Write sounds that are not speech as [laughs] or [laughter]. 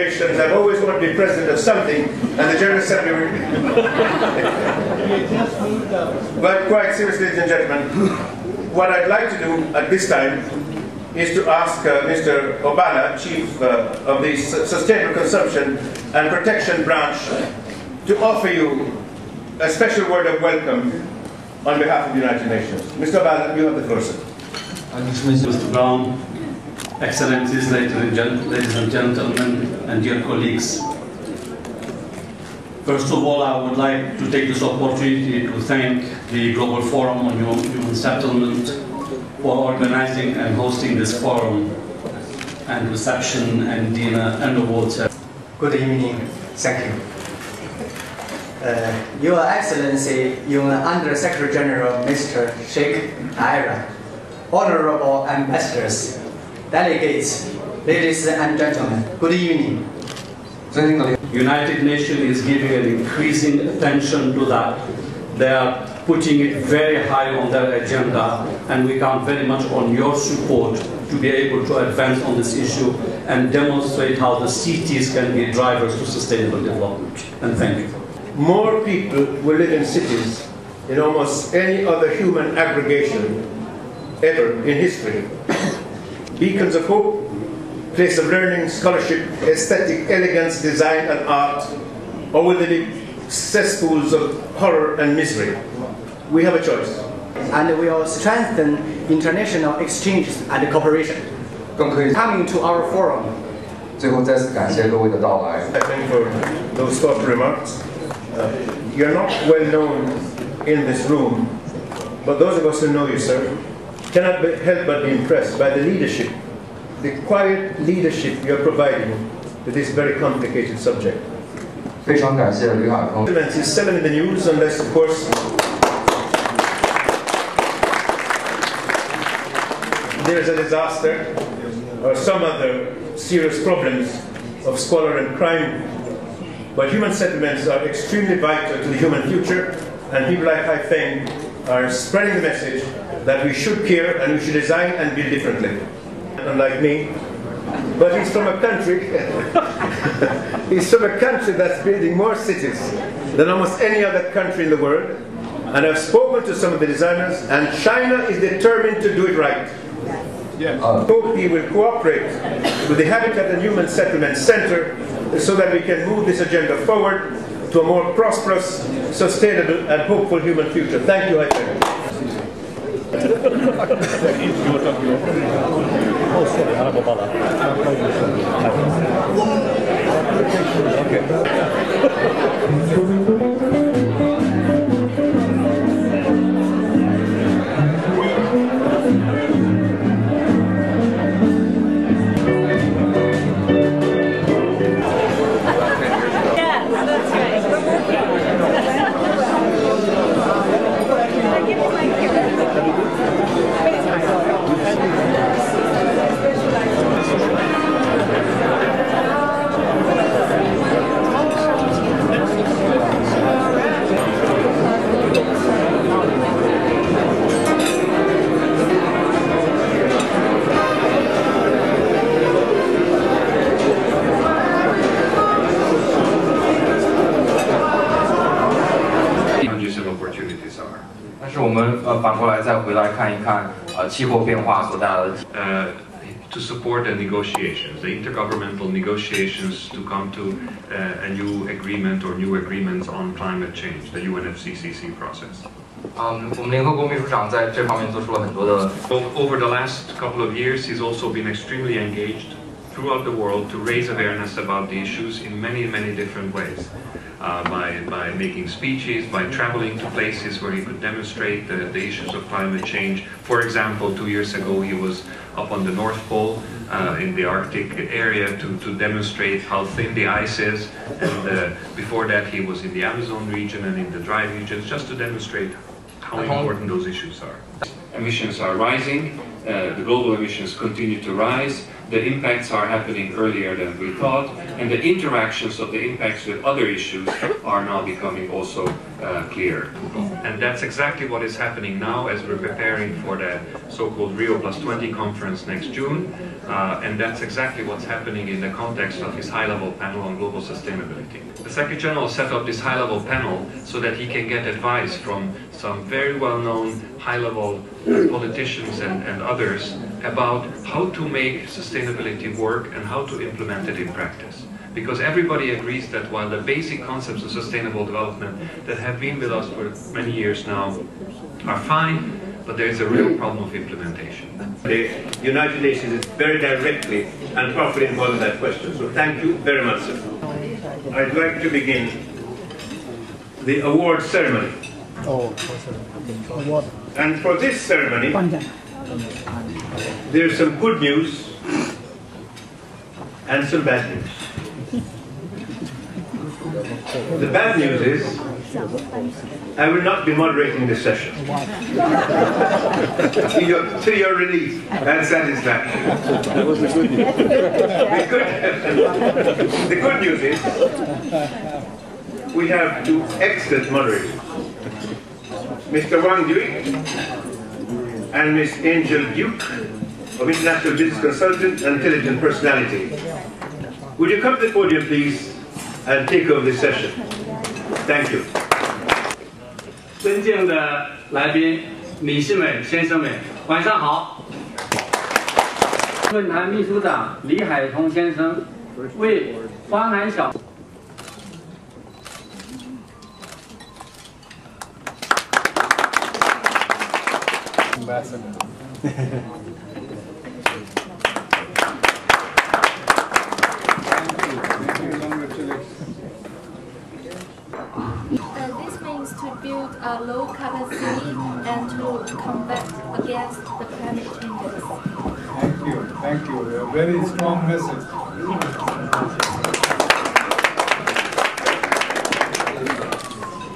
I've always wanted to be president of something, and the General Assembly. but quite seriously, ladies and gentlemen, what I'd like to do at this time is to ask uh, Mr. Hoballah, Chief uh, of the Sustainable Consumption and Protection Branch, to offer you a special word of welcome on behalf of the United Nations. Mr. Hoballah, you have the floor, sir. Mr. Brown, Excellencies, ladies and gentlemen, and dear colleagues. First of all, I would like to take this opportunity to thank the Global Forum on Human Settlement for organizing and hosting this forum and reception and dinner and awards. Good evening. Thank you. Uh, Your Excellency, Your Under Secretary General Mr. Sheikh Aira, honorable ambassadors, delegates, ladies and gentlemen, good evening. United Nations is giving an increasing attention to that. They are putting it very high on their agenda, and we count very much on your support to be able to advance on this issue and demonstrate how the cities can be drivers to sustainable development. And thank you. More people will live in cities than almost any other human aggregation ever in history beacons of hope, place of learning, scholarship, aesthetic, elegance, design, and art, or will they be cesspools of horror and misery? We have a choice. And we will strengthen international exchanges and cooperation. Coming to our forum. 最后再次感谢各位的到来。I thank for those thoughtful remarks. Uh, you're not well known in this room, but those of us who know you, sir, cannot help but be impressed by the leadership, the quiet leadership you're providing to this very complicated subject. 非常感谢吕海峰。Is seldom in the news unless, of course, there's a disaster or some other serious problems of squalor and crime. But human settlements are extremely vital to the human future, and people like Hai Feng are spreading the message that we should care and we should design and build differently. Unlike me, but he's from a country, [laughs] he's from a country that's building more cities than almost any other country in the world. And I've spoken to some of the designers, and China is determined to do it right. Yes. I hope he will cooperate with the Habitat and Human Settlement Center so that we can move this agenda forward to a more prosperous, sustainable, and hopeful human future. Thank you, I think. Oh, sorry, Arab Hoballah. Okay. To support the negotiations, the intergovernmental negotiations to come to uh, a new agreement or new agreements on climate change, the UNFCCC process. Um, over the last couple of years, he's also been extremely engaged throughout the world to raise awareness about the issues in many, many different ways uh, by, by making speeches, by traveling to places where he could demonstrate the, the issues of climate change. For example, two years ago he was up on the North Pole uh, in the Arctic area to, to demonstrate how thin the ice is. And uh, before that he was in the Amazon region and in the dry regions just to demonstrate how important those issues are. Emissions are rising, uh, the global emissions continue to rise, the impacts are happening earlier than we thought, and the interactions of the impacts with other issues are now becoming also uh, clear. And that's exactly what is happening now as we're preparing for the so-called Rio Plus 20 conference next June, uh, and that's exactly what's happening in the context of this high-level panel on global sustainability. The Secretary General set up this high-level panel so that he can get advice from some very well-known high-level uh, politicians and, and others about how to make sustainability work and how to implement it in practice. Because everybody agrees that while the basic concepts of sustainable development that have been with us for many years now are fine, but there is a real problem of implementation. The United Nations is very directly and properly involved in that question. So thank you very much, sir. I'd like to begin the award ceremony. And for this ceremony, there's some good news and some bad news. The bad news is I will not be moderating this session. [laughs] to, your, to your relief and satisfaction. That was the good news. the, good, the good news is we have two excellent moderators. Mr. Wang Dui and Ms. Angel Duke of International Business Consultant and Intelligent Personality. Would you come to the podium, please, and take over this session? Thank you. 尊敬的来宾、女士们、先生们，晚上好。论坛秘书长李海通先生为花南小。low low city and to combat against the climate changes. Thank you. Thank you. A very strong message.